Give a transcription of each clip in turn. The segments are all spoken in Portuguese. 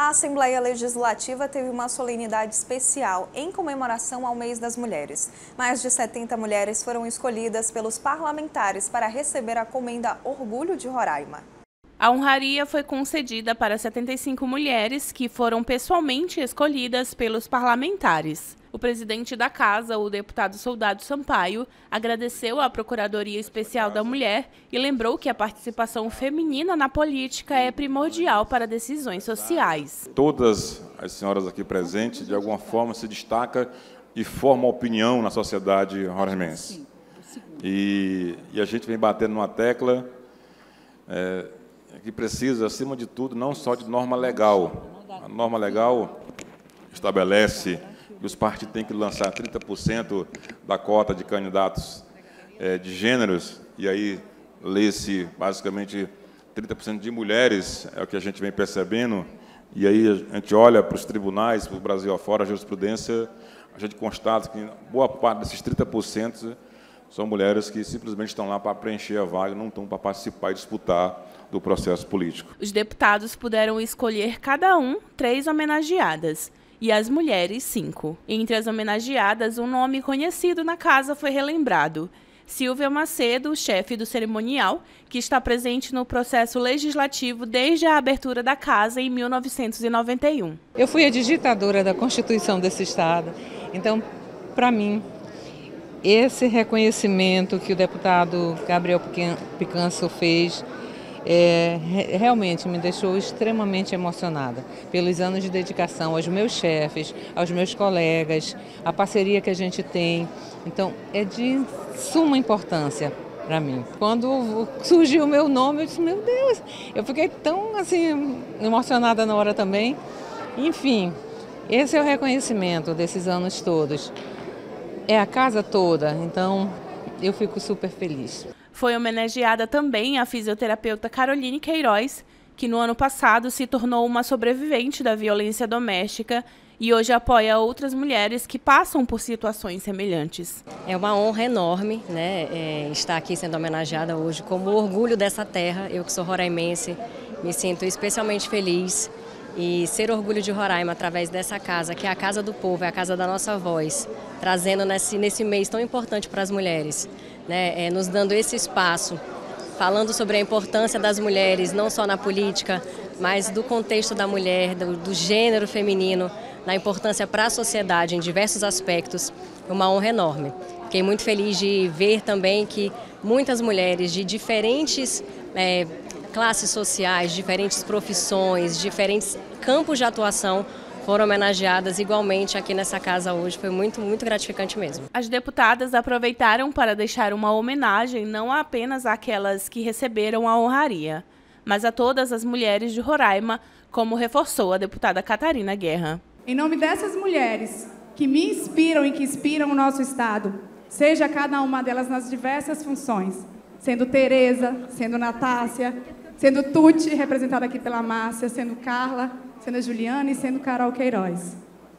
A Assembleia Legislativa teve uma solenidade especial em comemoração ao Mês das Mulheres. Mais de 70 mulheres foram escolhidas pelos parlamentares para receber a comenda Orgulho de Roraima. A honraria foi concedida para 75 mulheres que foram pessoalmente escolhidas pelos parlamentares. O presidente da casa, o deputado Soldado Sampaio, agradeceu à Procuradoria Especial da Mulher e lembrou que a participação feminina na política é primordial para decisões sociais. Todas as senhoras aqui presentes, de alguma forma, se destacam e formam opinião na sociedade roraimense. E, e, a gente vem batendo numa tecla é, que precisa, acima de tudo, não só de norma legal. A norma legal estabelece que os partidos têm que lançar 30% da cota de candidatos é, de gêneros, e aí lê-se basicamente 30% de mulheres, é o que a gente vem percebendo, e aí a gente olha para os tribunais, para o Brasil afora, a jurisprudência, a gente constata que boa parte desses 30% são mulheres que simplesmente estão lá para preencher a vaga, não estão para participar e disputar do processo político. Os deputados puderam escolher cada um três homenageadas e as mulheres cinco. Entre as homenageadas, um nome conhecido na casa foi relembrado. Silvia Macedo, chefe do cerimonial, que está presente no processo legislativo desde a abertura da casa em 1991. Eu fui a digitadora da Constituição desse Estado, então, para mim, esse reconhecimento que o deputado Gabriel Picanso fez é, realmente me deixou extremamente emocionada pelos anos de dedicação aos meus chefes, aos meus colegas, a parceria que a gente tem. Então, é de suma importância para mim. Quando surgiu o meu nome, eu disse: Meu Deus, eu fiquei tão assim emocionada na hora também. Enfim, esse é o reconhecimento desses anos todos é a casa toda, então eu fico super feliz. Foi homenageada também a fisioterapeuta Caroline Queiroz, que no ano passado se tornou uma sobrevivente da violência doméstica e hoje apoia outras mulheres que passam por situações semelhantes. É uma honra enorme né, é, estar aqui sendo homenageada hoje como orgulho dessa terra. Eu que sou roraimense, me sinto especialmente feliz e ser orgulho de Roraima através dessa casa, que é a casa do povo, é a casa da nossa voz, trazendo nesse, nesse mês tão importante para as mulheres, né, é, nos dando esse espaço, falando sobre a importância das mulheres, não só na política, mas do contexto da mulher, do, do gênero feminino, na importância para a sociedade em diversos aspectos, uma honra enorme. Fiquei muito feliz de ver também que muitas mulheres de diferentes é, classes sociais, diferentes profissões, diferentes campos de atuação foram homenageadas igualmente aqui nessa casa hoje. Foi muito, muito gratificante mesmo. As deputadas aproveitaram para deixar uma homenagem não apenas àquelas que receberam a honraria, mas a todas as mulheres de Roraima, como reforçou a deputada Catarina Guerra. Em nome dessas mulheres que me inspiram e que inspiram o nosso Estado, seja cada uma delas nas diversas funções, sendo Tereza, sendo Natácia, sendo Tuti, representada aqui pela Márcia, sendo Carla, sendo Juliana e sendo Carol Queiroz.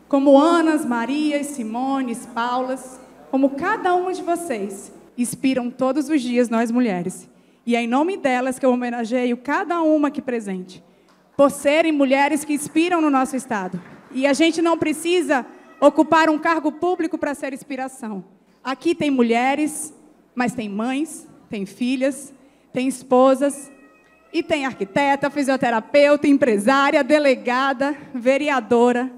Como Anas, Marias, Simones, Paulas, como cada uma de vocês, inspiram todos os dias nós mulheres. E é em nome delas que eu homenageio cada uma aqui presente, por serem mulheres que inspiram no nosso Estado. E a gente não precisa ocupar um cargo público para ser inspiração. Aqui tem mulheres, mas tem mães, tem filhas, tem esposas, e tem arquiteta, fisioterapeuta, empresária, delegada, vereadora,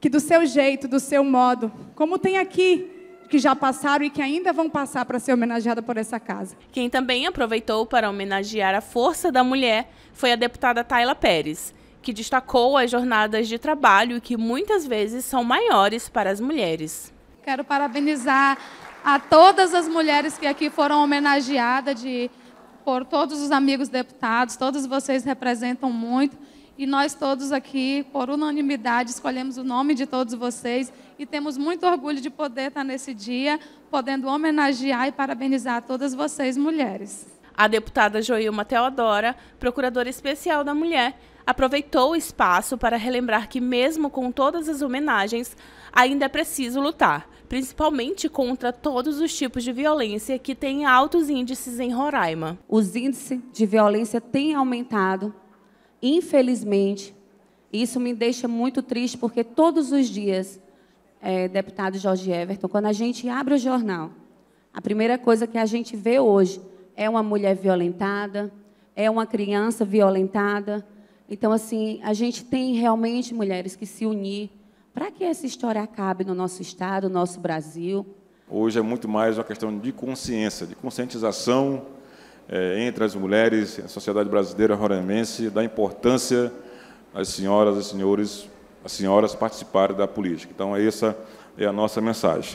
que do seu jeito, do seu modo, como tem aqui, que já passaram e que ainda vão passar para ser homenageada por essa casa. Quem também aproveitou para homenagear a força da mulher foi a deputada Tayla Pérez, que destacou as jornadas de trabalho que muitas vezes são maiores para as mulheres. Quero parabenizar a todas as mulheres que aqui foram homenageadas de por todos os amigos deputados, todos vocês representam muito. E nós todos aqui, por unanimidade, escolhemos o nome de todos vocês e temos muito orgulho de poder estar nesse dia, podendo homenagear e parabenizar todas vocês, mulheres. A deputada Joilma Teodora, procuradora especial da mulher, aproveitou o espaço para relembrar que, mesmo com todas as homenagens, ainda é preciso lutar, principalmente contra todos os tipos de violência que têm altos índices em Roraima. Os índices de violência têm aumentado, infelizmente, Isso me deixa muito triste, porque todos os dias, é, deputado Jorge Everton, quando a gente abre o jornal, a primeira coisa que a gente vê hoje é uma mulher violentada, é uma criança violentada. Então, assim, a gente tem realmente, mulheres, que se unir para que essa história acabe no nosso Estado, no nosso Brasil. Hoje é muito mais uma questão de consciência, de conscientização é, entre as mulheres, a sociedade brasileira roraimense, da importância as senhoras e senhores, as senhoras participarem da política. Então, essa é a nossa mensagem.